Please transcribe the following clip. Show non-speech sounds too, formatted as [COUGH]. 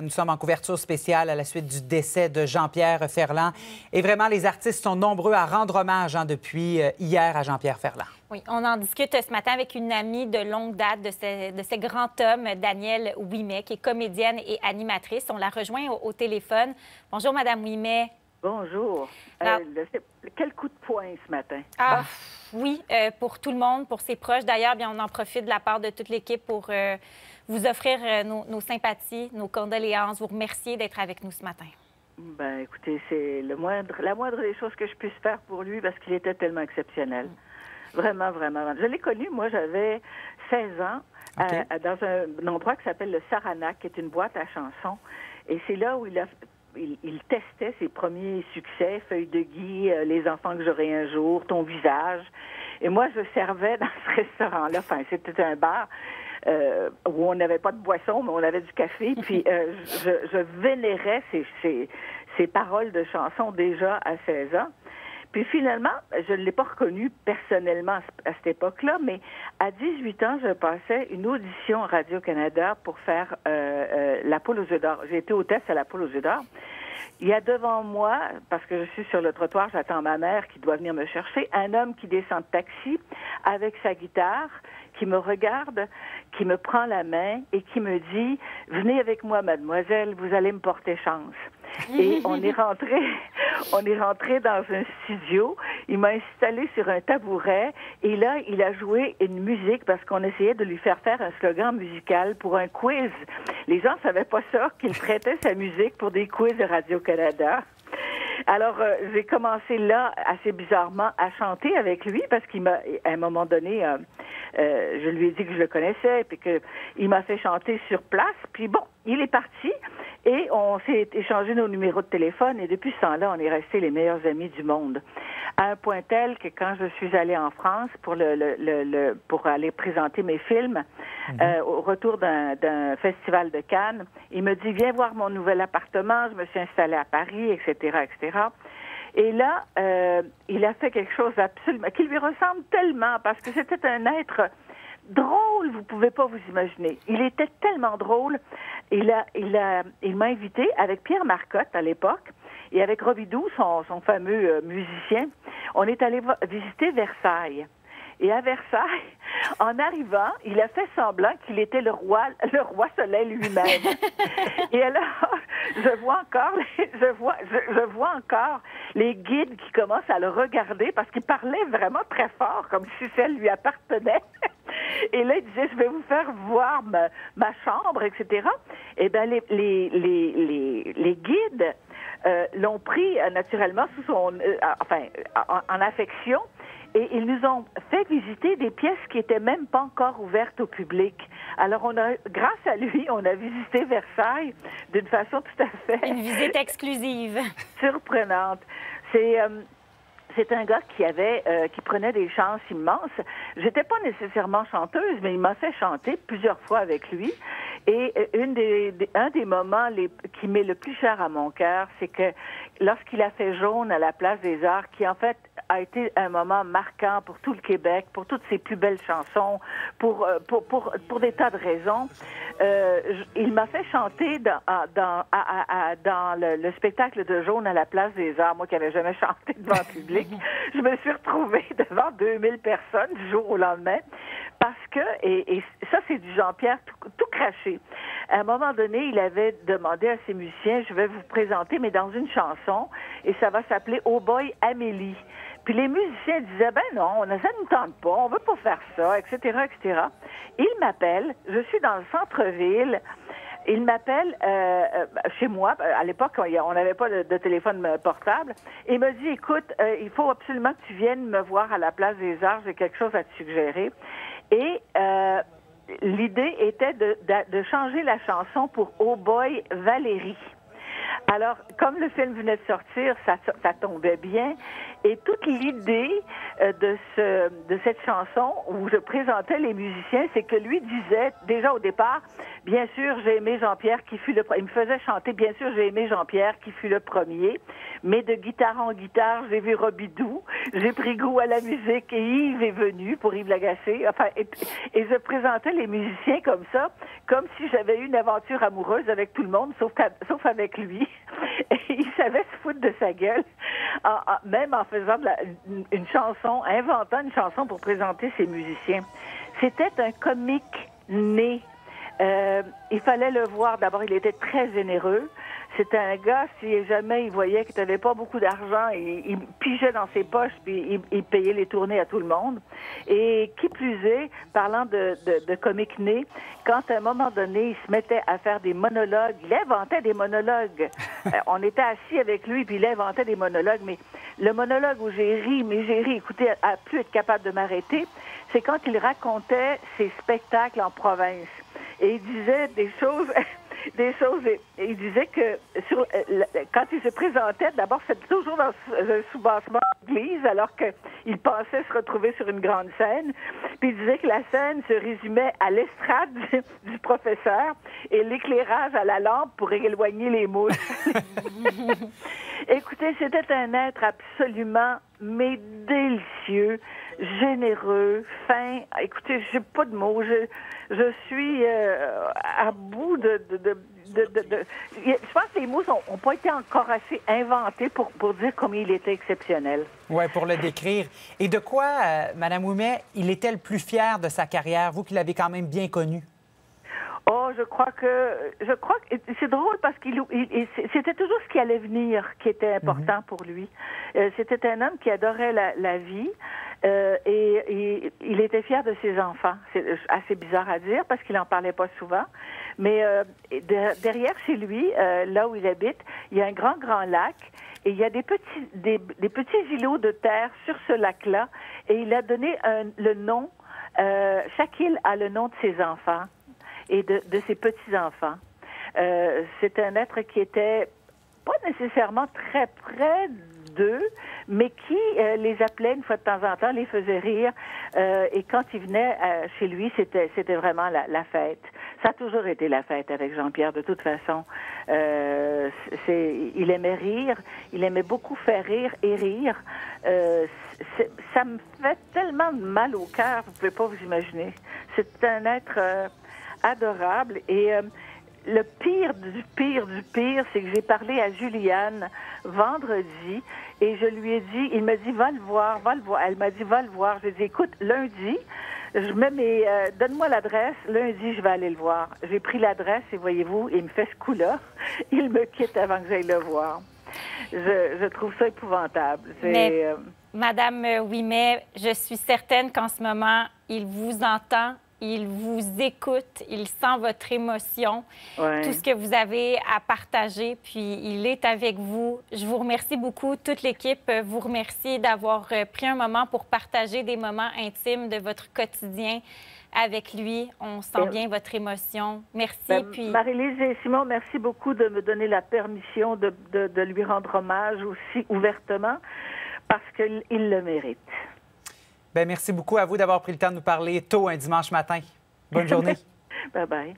Nous sommes en couverture spéciale à la suite du décès de Jean-Pierre Ferland. Et vraiment, les artistes sont nombreux à rendre hommage hein, depuis euh, hier à Jean-Pierre Ferland. Oui, on en discute ce matin avec une amie de longue date de ce, de grand homme, Danielle Ouimet, qui est comédienne et animatrice. On la rejoint au, téléphone. Bonjour, Madame Ouimet. Bonjour. Euh, quel coup de poing ce matin? Ah, oui, euh, pour tout le monde, pour ses proches. D'ailleurs, bien, on en profite de la part de toute l'équipe pour vous offrir euh, nos, sympathies, nos condoléances, vous remercier d'être avec nous ce matin. Ben, écoutez, c'est le moindre, la moindre des choses que je puisse faire pour lui parce qu'il était tellement exceptionnel. Vraiment, vraiment. Je l'ai connu, moi, j'avais 16 ans, euh, dans un, endroit qui s'appelle le Saranac, qui est une boîte à chansons. Et c'est là où il a il, testait ses premiers succès, Feuille de Guy, euh, Les enfants que j'aurai un jour, Ton visage. Et moi, je servais dans ce [LAUGHS] restaurant-là. Enfin, c'était un bar. Euh, où on n'avait pas de boisson, mais on avait du café. [LAUGHS] Puis euh, je, je, vénérais ces, ces, ces, paroles de chansons déjà à 16 ans. Puis finalement, je ne l'ai pas reconnu personnellement à cette époque-là, mais à 18 ans, je passais une audition Radio-Canada pour faire euh, euh, la poule aux œufs d'or. J'ai été hôtesse à la poule aux œufs d'or. Il y a devant moi, parce que je suis sur le trottoir, j'attends ma mère qui doit venir me chercher, un homme qui descend de taxi avec sa guitare, qui me regarde, qui me prend la main et qui me dit Venez avec moi, mademoiselle, vous allez me porter chance. Et [LAUGHS] on est rentré, [LAUGHS] on est rentré dans un studio. Il m'a installé sur un tabouret et là, il a joué une musique parce qu'on essayait de lui faire faire un slogan musical pour un quiz. Les gens ne savaient pas ça, qu'il prêtait sa musique pour des quiz de Radio-Canada. Alors, euh, j'ai commencé là, assez bizarrement, à chanter avec lui parce qu'il m'a, à un moment donné, euh, euh, je lui ai dit que je le connaissais, puis qu'il m'a fait chanter sur place. Puis bon, il est parti et on s'est échangé nos numéros de téléphone et depuis ce temps-là, on est restés les meilleurs amis du monde. À un point tel que quand je suis allée en France pour le, le, le, pour aller présenter mes films mhm. euh, au retour d'un festival de Cannes, il me dit viens voir mon nouvel appartement, je me suis installée à Paris, etc., etc. Et là, euh, il a fait quelque chose absolument qui lui ressemble tellement parce que c'était un être drôle, vous pouvez pas vous imaginer. Il était tellement drôle. Il a, il a, il m'a invité avec Pierre Marcotte à l'époque et avec Robidoux, son, son fameux euh, musicien. On est allé visiter Versailles. Et à Versailles, [LAUGHS] en arrivant, il a fait semblant qu'il était le roi, le roi soleil lui-même. [LAUGHS] Et alors, je vois encore, je vois, je, vois encore les guides qui commencent à le regarder parce qu'il parlait vraiment très fort, comme si celle lui appartenait. [LAUGHS] Et là, il disait, je vais vous faire voir ma, chambre, etc. Et bien, les, les, les, les, guides euh, l'ont pris euh, naturellement sous son, euh, enfin, en, affection. Et ils nous ont fait visiter des pièces qui étaient même pas encore ouvertes au public. Alors, on a, grâce à lui, on a visité Versailles d'une façon tout à fait. Une visite exclusive. [LAUGHS] surprenante. C'est. c'est un gars qui avait, euh, qui prenait des chances immenses. J'étais pas nécessairement chanteuse, mais il m'a fait chanter plusieurs fois avec lui. Et euh, une des, un des moments les, qui m'est le plus cher à mon cœur, c'est que lorsqu'il a fait Jaune à la Place des Arts, qui en fait a été un moment marquant pour tout le Québec, pour toutes ses plus belles chansons, pour, euh, pour, pour, pour des tas de raisons, euh, il m'a fait chanter dans, dans, dans le, spectacle de Jaune à la Place des Arts, moi qui n'avais jamais chanté devant le public. Je me suis retrouvée [LAUGHS] devant 2000 personnes du jour au lendemain parce que, et, et ça c'est du Jean-Pierre tout, tout, craché, à un moment donné, il avait demandé à ses musiciens, je vais vous présenter, mais dans une chanson, et ça va s'appeler Oh Boy Amélie. Puis les musiciens disaient, ben non, ça ne tente pas, on veut pas faire ça, etc., etc. Il m'appelle, je suis dans le centre-ville, il m'appelle euh, euh, chez moi. À l'époque, on n'avait pas de, téléphone portable. Et il me dit, écoute, euh, il faut absolument que tu viennes me voir à la place des arts. J'ai quelque chose à te suggérer. Et l'idée était de, de, changer la chanson pour Oh Boy Valérie. Alors, comme le film venait de sortir, ça, ça tombait bien. Et toute l'idée euh, de, ce, de cette chanson où je présentais les musiciens, c'est que lui disait, déjà au départ, bien sûr, j'ai aimé Jean-Pierre qui fut le premier. Il me faisait chanter, bien sûr, j'ai aimé Jean-Pierre qui fut le premier. Mais de guitare en guitare, j'ai vu Robidou, j'ai pris goût à la musique et Yves est venu pour Yves Lagacé. Enfin, et, et je présentais les musiciens comme ça, comme si j'avais eu une aventure amoureuse avec tout le monde, sauf, sauf avec lui. [LAUGHS] Il savait se foutre de sa gueule, même en faisant une, chanson, inventant une chanson pour présenter ses musiciens. C'était un comique né. Euh, il fallait le voir. D'abord, il était très généreux. C'était un gars, si jamais il voyait qu'il n'avait pas beaucoup d'argent, il, il, pigeait dans ses poches puis il, payait les tournées à tout le monde. Et qui plus est, parlant de, de, de comique né, quand à un moment donné, il se mettait à faire des monologues, il inventait des monologues. [LAUGHS] Euh, on était assis avec lui puis il inventait des monologues. Mais le monologue où j'ai ri, mais j'ai ri, écoutez, à plus être capable de m'arrêter, c'est quand il racontait ses spectacles en province. Et il disait des choses [LAUGHS] des choses. il disait que euh, quand il se présentait, d'abord, c'était toujours dans un sous-bassement d'église, alors qu'il pensait se retrouver sur une grande scène. Puis il disait que la scène se résumait à l'estrade [LAUGHS] du, professeur et l'éclairage à la lampe pour éloigner les mouches. [LAUGHS] Écoutez, c'était un être absolument mais délicieux, généreux, fin. Écoutez, j'ai pas de mots. Je, je suis euh, à bout de, de, de, de, Je pense que les mots n'ont pas été encore assez inventés pour, pour dire combien il était exceptionnel. Oui, pour le décrire. Et de quoi, euh, Madame Ouimet, il était le plus fier de sa carrière, vous qui l'avez quand même bien connu? Oh, je crois que je crois que c'est drôle parce qu'il c'était toujours ce qui allait venir qui était important mhm. pour lui. Euh, c'était un homme qui adorait la, la vie euh, et, il était fier de ses enfants. C'est assez bizarre à dire parce qu'il en parlait pas souvent. Mais euh, derrière chez lui, euh, là où il habite, il y a un grand grand lac et il y a des petits des, des petits îlots de terre sur ce lac-là et il a donné un, le nom. chaque île a le nom de ses enfants et de, de ses petits-enfants. Euh, c'est un être qui était pas nécessairement très près mais qui euh, les appelait une fois de temps en temps, les faisait rire. Euh, et quand ils venaient euh, chez lui, c'était c'était vraiment la, fête. Ça a toujours été la fête avec Jean-Pierre, de toute façon. Euh, c'est, il aimait rire, il aimait beaucoup faire rire et rire. ça me fait tellement mal au cœur, vous pouvez pas vous imaginer. C'est un être adorable. Et euh, le pire du pire du pire, c'est que j'ai parlé à Juliane vendredi et je lui ai dit, il m'a dit, va le voir, va le voir. Elle m'a dit, va le voir. J'ai dit, écoute, lundi, je mets mes, euh, donne-moi l'adresse. Lundi, je vais aller le voir. J'ai pris l'adresse et voyez-vous, il me fait ce coup-là. [LAUGHS] Il me quitte avant que j'aille le voir. Je, je trouve ça épouvantable. Mais, euh, Madame Ouimet, je suis certaine qu'en ce moment, il vous entend il vous écoute, il sent votre émotion, tout ce que vous avez à partager, puis il est avec vous. Je vous remercie beaucoup. Toute l'équipe vous remercie d'avoir euh, pris un moment pour partager des moments intimes de votre quotidien avec lui. On sent bien votre émotion. Merci. Ben, puis... Marie-Lise et Simon, merci beaucoup de me donner la permission de, de lui rendre hommage aussi ouvertement parce qu'il le mérite. Bien, merci beaucoup à vous d'avoir pris le temps de nous parler tôt un dimanche matin. Bonne [LAUGHS] journée. bye bye.